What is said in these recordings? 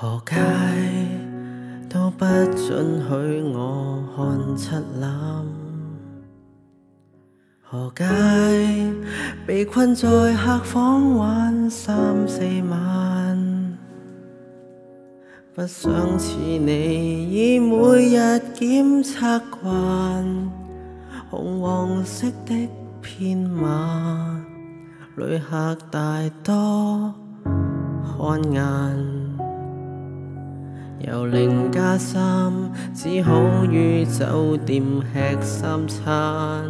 何解都不准许我看七揽？何解被困在客房玩三四晚？不想似你以每日检测惯红黄色的片码，旅客大多看眼。由零加三，只好于酒店吃三餐。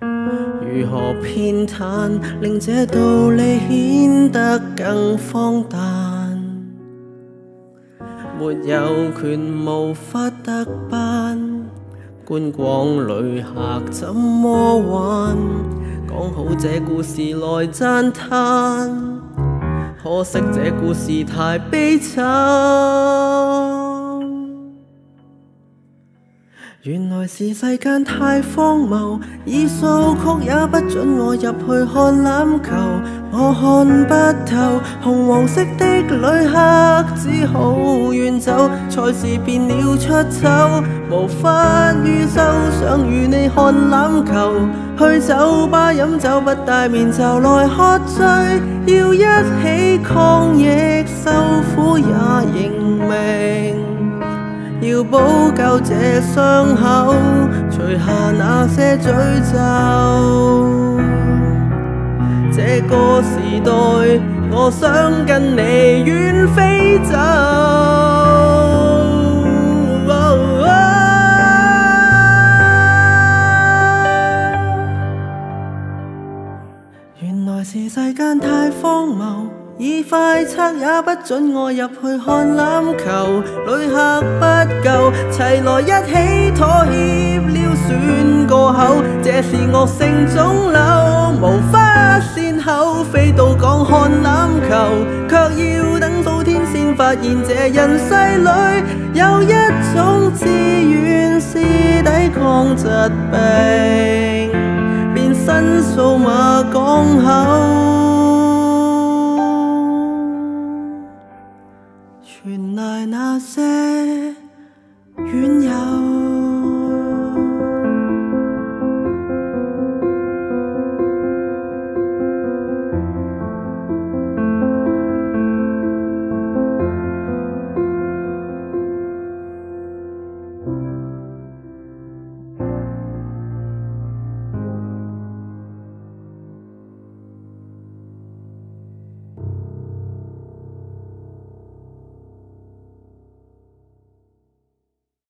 如何偏袒，令这道理显得更荒诞？没有权，无法得班。观光旅客怎么玩？讲好这故事来赞叹。可惜这故事太悲惨，原来是世间太荒谬，已数曲也不准我入去看篮球，我看不透，红黄色的旅客只好远走，赛事变了出丑，无法预收，想与你看篮球，去酒吧饮酒不戴面罩来喝醉，要一起抗疫受苦也认命。要补救这伤口，除下那些诅咒。这个时代，我想跟你远飞走。原来是世间太荒谬，以快测也不准我入去看篮球，旅客不够，齐来一起妥协了算个口，这是恶性肿瘤，无法善后，飞到港看篮球，却要等到天先发现这人世里有一种志愿是抵抗疾病。申数码港口。原来那些远友。